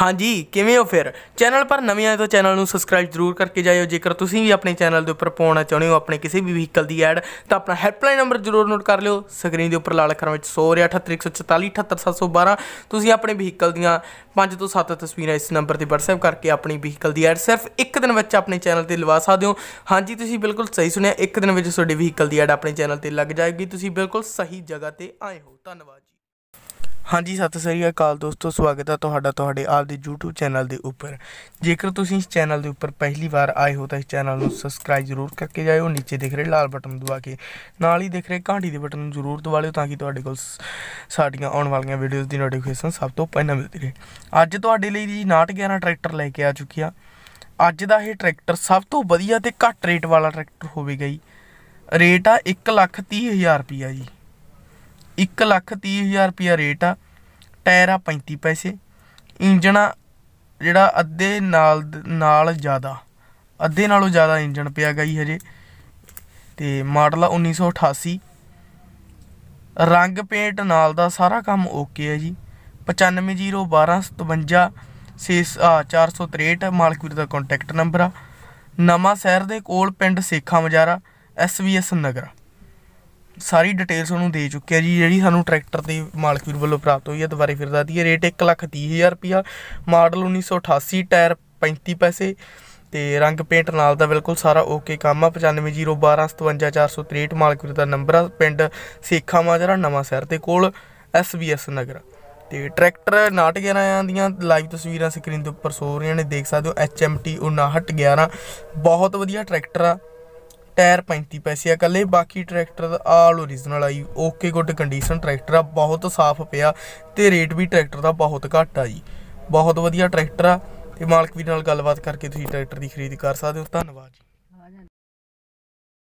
ਹਾਂਜੀ, ਕਿਵੇਂ ਹੋ ਫਿਰ? ਚੈਨਲ ਪਰ ਨਵੇਂ ਆਏ ਤਾਂ ਚੈਨਲ ਨੂੰ ਸਬਸਕ੍ਰਾਈਬ ਜ਼ਰੂਰ ਕਰਕੇ ਜਾਇਓ। ਜੇਕਰ ਤੁਸੀਂ ਵੀ ਆਪਣੇ ਚੈਨਲ ਦੇ ਉੱਪਰ ਪਾਉਣਾ ਚਾਹੁੰਦੇ ਹੋ, ਆਪਣੇ ਕਿਸੇ ਵੀ ਵਹੀਕਲ ਦੀ ਐਡ ਤਾਂ ਆਪਣਾ ਹੈਲਪਲਾਈਨ ਨੰਬਰ ਜ਼ਰੂਰ ਨੋਟ ਕਰ ਲਿਓ। ਸਕਰੀਨ ਦੇ ਉੱਪਰ ਲਾਲ ਅੱਖਰਾਂ ਵਿੱਚ 1008417478712 ਤੁਸੀਂ ਆਪਣੇ ਵਹੀਕਲ ਦੀਆਂ 5 ਤੋਂ 7 ਤਸਵੀਰਾਂ ਇਸ ਨੰਬਰ ਤੇ WhatsApp ਕਰਕੇ ਆਪਣੀ ਵਹੀਕਲ ਦੀ ਐਡ ਸਿਰਫ ਇੱਕ ਦਿਨ ਵਿੱਚ ਆਪਣੇ ਚੈਨਲ ਤੇ ਲਵਾ ਸਕਦੇ ਹੋ। ਹਾਂਜੀ, ਤੁਸੀਂ ਬਿਲਕੁਲ ਸਹੀ ਸੁਣਿਆ। ਇੱਕ ਦਿਨ ਵਿੱਚ ਤੁਹਾਡੇ ਵਹੀਕਲ ਦੀ ਐਡ ਆਪਣੇ ਚੈਨਲ ਤੇ ਲੱਗ ਜਾਏਗੀ। ਤੁਸੀਂ ਬਿਲਕੁਲ ਸਹੀ ਜਗ੍ਹਾ ਤੇ ਆਏ ਹੋ। ਧੰਨਵਾਦ ਹਾਂਜੀ, ਸਤਿ ਸ੍ਰੀ ਅਕਾਲ ਦੋਸਤੋ, ਸਵਾਗਤ ਹੈ ਤੁਹਾਡਾ ਤੁਹਾਡੇ ਆਪ ਦੇ YouTube ਚੈਨਲ ਦੇ ਉੱਪਰ। ਜੇਕਰ ਤੁਸੀਂ ਇਸ ਚੈਨਲ ਦੇ ਉੱਪਰ ਪਹਿਲੀ ਵਾਰ ਆਏ ਹੋ ਤਾਂ ਇਸ ਚੈਨਲ ਨੂੰ ਸਬਸਕ੍ਰਾਈਬ ਜ਼ਰੂਰ ਕਰਕੇ ਜਾਇਓ, ਨੀਚੇ ਦਿਖ ਰਹੇ ਲਾਲ ਬਟਨ ਦਬਾ ਕੇ। ਨਾਲ ਹੀ ਦਿਖ ਰਹੇ ਘੰਟੀ ਦੇ ਬਟਨ ਨੂੰ ਜ਼ਰੂਰ ਦਬਾ ਲਿਓ ਤਾਂ ਕਿ ਤੁਹਾਡੇ ਕੋਲ ਸਾਡੀਆਂ ਆਉਣ ਵਾਲੀਆਂ ਵੀਡੀਓਜ਼ ਦੀ ਨੋਟੀਫਿਕੇਸ਼ਨ ਸਭ ਤੋਂ ਪਹਿਲਾਂ ਮਿਲਦੀ ਰਹੇ। ਅੱਜ ਤੁਹਾਡੇ ਲਈ ਜੀ 911 ਟਰੈਕਟਰ ਲੈ ਕੇ ਆ ਚੁੱਕੀ ਆ। ਅੱਜ ਦਾ ਇਹ ਟਰੈਕਟਰ ਸਭ ਤੋਂ ਵਧੀਆ ਤੇ ਘੱਟ ਰੇਟ ਵਾਲਾ ਟਰੈਕਟਰ ਹੋਵੇਗਾ ਜੀ। ਰੇਟ ਆ ਇੱਕ ਲੱਖ ਤੀਹ ਹਜ਼ਾਰ ਰੁਪਈਆ ਜੀ। 1 ਲੱਖ ਤੀਹ ਹਜ਼ਾਰ ਰੁਪਿਆ ਰੇਟ ਆ, ਟਾਇਰ ਆ 35 ਪੈਸੇ, ਇੰਜਣ ਆ ਜਿਹੜਾ ਅੱਧੇ ਨਾਲ ਨਾਲ ਜ਼ਿਆਦਾ, ਅੱਧੇ ਨਾਲੋਂ ਜ਼ਿਆਦਾ ਇੰਜਣ ਪਿਆ ਗਈ ਹਜੇ, ਤੇ ਮਾਡਲ ਆ 1988 ਰੰਗ ਪੇਂਟ ਨਾਲ ਦਾ ਸਾਰਾ ਕੰਮ ਓਕੇ ਹੈ ਜੀ 950125 463 ਮਾਲਕਪੁਰ ਦਾ ਕੰਟੈਕਟ ਨੰਬਰ ਆ। ਨਵਾਂ ਸ਼ਹਿਰ ਦੇ ਕੋਲ ਪਿੰਡ ਸੇਖਾ ਮਜਾਰਾ ਐਸਵੀਐਸ ਨਗਰ। ਸਾਰੀ ਡਿਟੇਲਸ ਉਹਨੂੰ ਦੇ ਚੁੱਕਿਆ ਜੀ, ਜਿਹੜੀ ਸਾਨੂੰ ਟਰੈਕਟਰ ਤੇ ਮਾਲਕਪੁਰ ਵੱਲੋਂ ਪ੍ਰਾਪਤ ਹੋਈ ਹੈ ਦੁਬਾਰੇ ਫਿਰ ਦੱਸਦੀ ਹੈ ਰੇਟ 130000 ਰੁਪਿਆ ਮਾਡਲ 1988 ਟਾਇਰ 35 ਪੈਸੇ ਤੇ ਰੰਗ ਪੇਂਟ ਨਾਲ ਦਾ ਬਿਲਕੁਲ ਸਾਰਾ ਓਕੇ ਕੰਮ ਆ 9501255463 ਮਾਲਕਪੁਰ ਦਾ ਨੰਬਰ ਆ, ਪਿੰਡ ਸੇਖਾ ਮਾਜਰਾ, ਨਵਾਂ ਸ਼ਹਿਰ ਦੇ ਕੋਲ ਐਸਬੀਐਸ ਨਗਰ। ਤੇ ਟਰੈਕਟਰ 911 ਦੀਆਂ ਲਾਈਵ ਤਸਵੀਰਾਂ ਸਕਰੀਨ ਦੇ ਉੱਪਰ ਸੋ ਰਹੀਆਂ ਨੇ, ਦੇਖ ਸਕਦੇ ਹੋ HMT 5911 ਬਹੁਤ ਵਧੀਆ ਟਰੈਕਟਰ ਆ। ਟਾਇਰ 35 ਪੈਸੇ ਆ ਕੱਲੇ ਬਾਕੀ ਟਰੈਕਟਰ ਦਾ ਆਲ ਓਰੀਜਨਲ ਆ ਜੀ। ਓਕੇ ਗੁੱਡ ਕੰਡੀਸ਼ਨ ਟਰੈਕਟਰ ਆ, ਬਹੁਤ ਸਾਫ਼ ਪਿਆ ਤੇ ਰੇਟ ਵੀ ਟਰੈਕਟਰ ਦਾ ਬਹੁਤ ਘੱਟ ਆ ਜੀ। ਬਹੁਤ ਵਧੀਆ ਟਰੈਕਟਰ ਆ ਤੇ ਮਾਲਕ ਵੀ ਨਾਲ ਗੱਲਬਾਤ ਕਰਕੇ ਤੁਸੀਂ ਟਰੈਕਟਰ ਦੀ ਖਰੀਦ ਕਰ ਸਕਦੇ ਹੋ। ਧੰਨਵਾਦ ਜੀ।